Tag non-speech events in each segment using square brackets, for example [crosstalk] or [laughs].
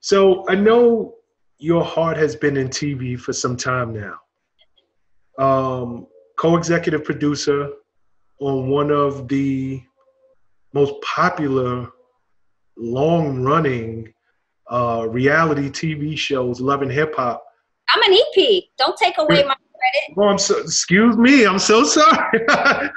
So I know your heart has been in TV for some time now. Um, co-executive producer on one of the most popular, long-running uh, reality TV shows, Love and Hip Hop. I'm an EP. Don't take away my credit. Oh, I'm so, excuse me. I'm so sorry. [laughs]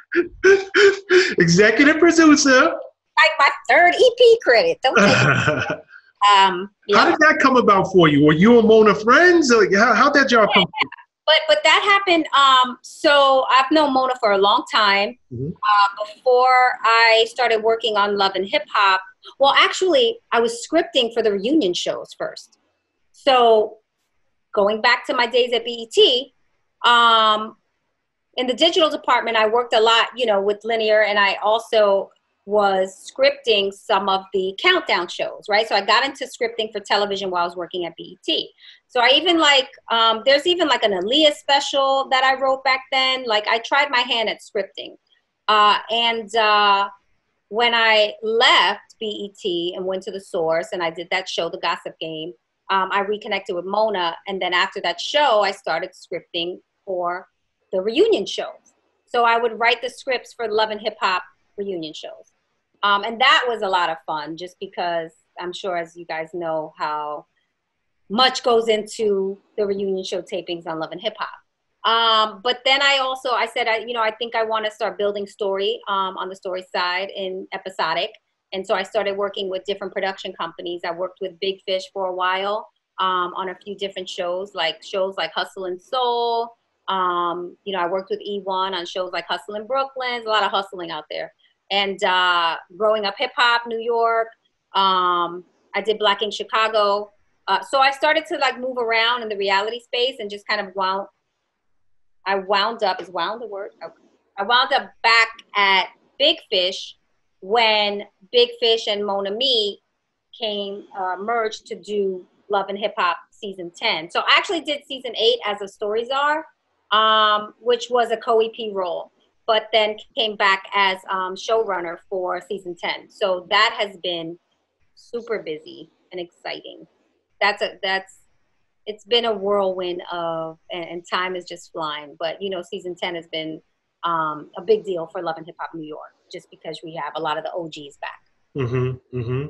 Executive producer. Like my third EP credit. Don't take [laughs] Um, yeah. How did that come about for you? Were you and Mona friends? How how that job come? But but that happened. Um, so I've known Mona for a long time. Mm-hmm. Uh, before I started working on Love and Hip Hop, well, actually, I was scripting for the reunion shows first. So going back to my days at BET, um, in the digital department, I worked a lot, you know, with linear, and I also was scripting some of the countdown shows, right? So I got into scripting for television while I was working at BET. So I even like, um, there's even like an Aaliyah special that I wrote back then. Like I tried my hand at scripting. Uh, and uh, when I left BET and went to the source and I did that show, The Gossip Game, um, I reconnected with Mona. And then after that show, I started scripting for the reunion shows. So I would write the scripts for Love and Hip Hop reunion shows. Um, and that was a lot of fun just because I'm sure, as you guys know, how much goes into the reunion show tapings on Love and Hip Hop. Um, but then I also, I said, I, you know, I think I want to start building story um, on the story side in episodic. And so I started working with different production companies. I worked with Big Fish for a while um, on a few different shows, like shows like Hustle and Soul. Um, you know, I worked with E1 on shows like Hustle in Brooklyn. There's a lot of hustling out there and uh, growing up hip hop, New York. Um, I did Black Ink Chicago. Uh, so I started to like move around in the reality space and just kind of wound. I wound up is wound the word. Okay. I wound up back at Big Fish when Big Fish and Monami came uh, merged to do Love and Hip Hop season ten. So I actually did season eight as a story czar, um, which was a co EP role but then came back as um, showrunner for season 10. So that has been super busy and exciting. That's a that's it's been a whirlwind of and, and time is just flying. But you know, season 10 has been um, a big deal for Love and Hip Hop New York, just because we have a lot of the OGs back. Mm-hmm. Mm-hmm.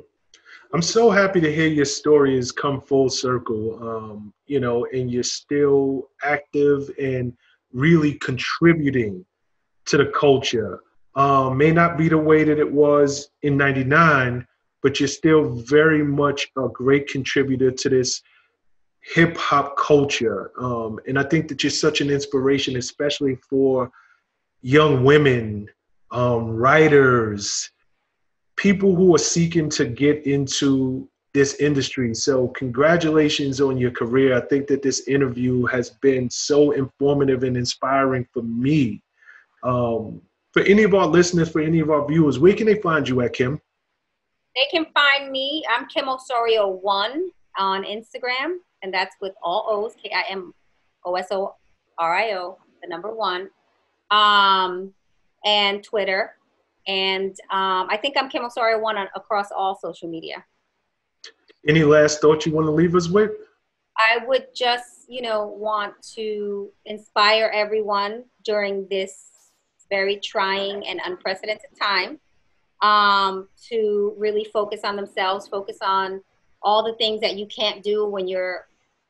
I'm so happy to hear your story has come full circle. Um, you know, and you're still active and really contributing to the culture. Um, may not be the way that it was in 99, but you're still very much a great contributor to this hip hop culture. Um, and I think that you're such an inspiration, especially for young women, um, writers, people who are seeking to get into this industry. So, congratulations on your career. I think that this interview has been so informative and inspiring for me. Um, for any of our listeners, for any of our viewers, where can they find you at, Kim? They can find me. I'm Kim Osorio1 on Instagram, and that's with all O's, K I M O S O R I O, the number one, um, and Twitter. And um, I think I'm Kim Osorio1 on, across all social media. Any last thoughts you want to leave us with? I would just, you know, want to inspire everyone during this very trying and unprecedented time um, to really focus on themselves, focus on all the things that you can't do when you're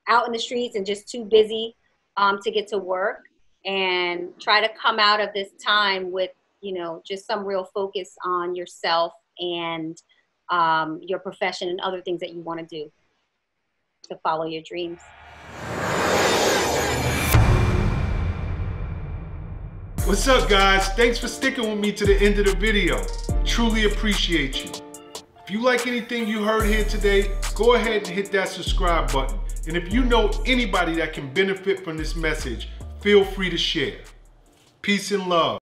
out in the streets and just too busy um, to get to work and try to come out of this time with you know just some real focus on yourself and um, your profession and other things that you want to do to follow your dreams What's up guys? Thanks for sticking with me to the end of the video. Truly appreciate you. If you like anything you heard here today, go ahead and hit that subscribe button. And if you know anybody that can benefit from this message, feel free to share. Peace and love.